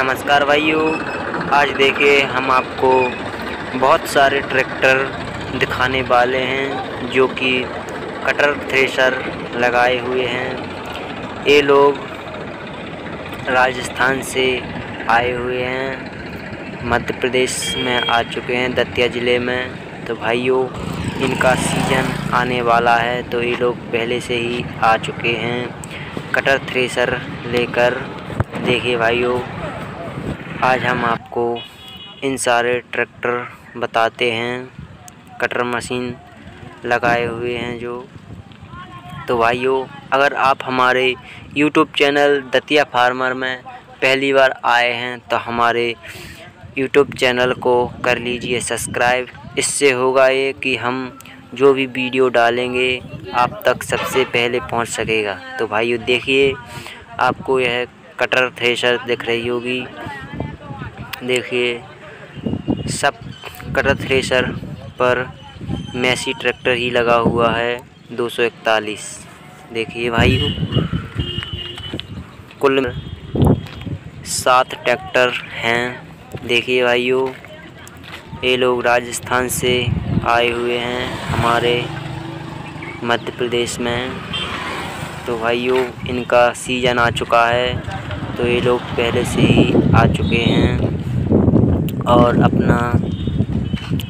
नमस्कार भाइयों। आज देखिए हम आपको बहुत सारे ट्रैक्टर दिखाने वाले हैं, जो कि कटर थ्रेशर लगाए हुए हैं। ये लोग राजस्थान से आए हुए हैं। मध्य प्रदेश में आ चुके हैं, दतिया ज़िले में। तो भाइयों, इनका सीज़न आने वाला है तो ये लोग पहले से ही आ चुके हैं। कटर थ्रेशर लेकर। देखिए भाइयों आज हम आपको इन सारे ट्रैक्टर बताते हैं, कटर मशीन लगाए हुए हैं जो। तो भाइयों, अगर आप हमारे यूट्यूब चैनल दतिया फार्मर में पहली बार आए हैं तो हमारे यूट्यूब चैनल को कर लीजिए सब्सक्राइब। इससे होगा ये कि हम जो भी वीडियो डालेंगे, आप तक सबसे पहले पहुँच सकेगा। तो भाइयों, देखिए, आपको यह कटर थ्रेशर दिख रही होगी। देखिए, सब कटर थ्रेशर पर मैसी ट्रैक्टर ही लगा हुआ है 241 देखिए भाई, कुल सात ट्रैक्टर हैं। देखिए भाइयों, ये लोग राजस्थान से आए हुए हैं, हमारे मध्य प्रदेश में। तो भाइयों, इनका सीज़न आ चुका है तो ये लोग पहले से ही आ चुके हैं। और अपना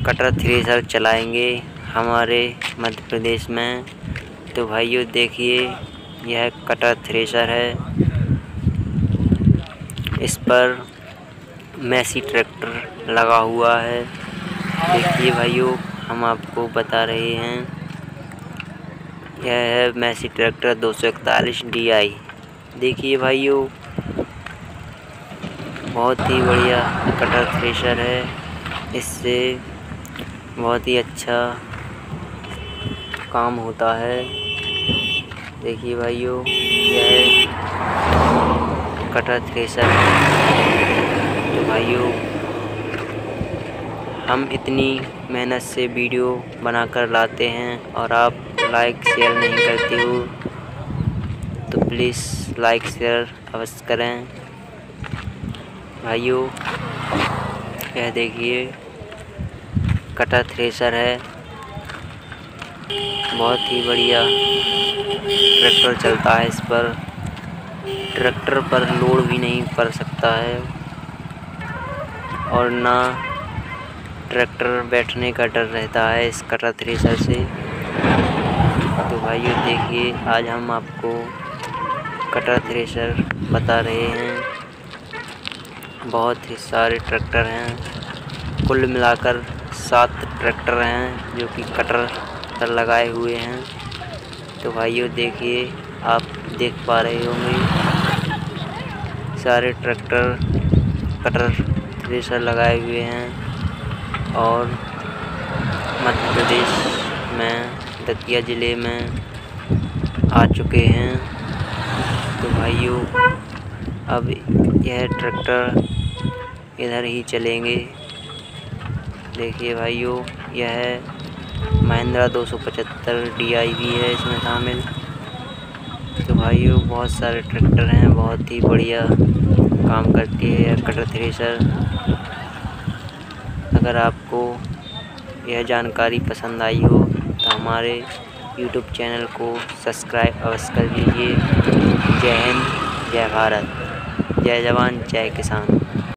कटर थ्रेसर चलाएँगे हमारे मध्य प्रदेश में। तो भाइयों, देखिए, यह कटर थ्रेसर है। इस पर मैसी ट्रैक्टर लगा हुआ है। देखिए भाइयों, हम आपको बता रहे हैं, यह है मैसी ट्रैक्टर दो सौ इकतालीस डी आई। देखिए भाइयों बहुत ही बढ़िया कटर थ्रेशर है। इससे बहुत ही अच्छा काम होता है। देखिए भाइयों, यह कटर थ्रेशर। तो भाइयों, हम इतनी मेहनत से वीडियो बनाकर लाते हैं और आप लाइक, शेयर नहीं करते हो तो प्लीज़ लाइक, शेयर अवश्य करें। भाइयों, यह देखिए कटर थ्रेसर है। बहुत ही बढ़िया ट्रैक्टर चलता है इस पर। ट्रैक्टर पर लोड भी नहीं पड़ सकता है। और ना ट्रैक्टर बैठने का डर रहता है इस कटर थ्रेसर से। तो भाइयों, देखिए, आज हम आपको कटर थ्रेसर बता रहे हैं। बहुत ही सारे ट्रैक्टर हैं। कुल मिलाकर सात ट्रैक्टर हैं, जो कि कटर पर लगाए हुए हैं। तो भाइयों, देखिए, आप देख पा रहे होंगे, सारे ट्रैक्टर कटर थ्रेसर लगाए हुए हैं और मध्य प्रदेश में, दतिया ज़िले में आ चुके हैं। तो भाइयों अब यह ट्रैक्टर इधर ही चलेंगे। देखिए भाइयों, यह महिंद्रा 275 डीआई भी है इसमें शामिल। तो भाइयों, बहुत सारे ट्रैक्टर हैं, बहुत ही बढ़िया काम करती है यह कटर थ्रेशर। अगर आपको यह जानकारी पसंद आई हो तो हमारे यूट्यूब चैनल को सब्सक्राइब अवश्य कर लीजिए। जय हिंद, जय भारत। जय जवान जय किसान।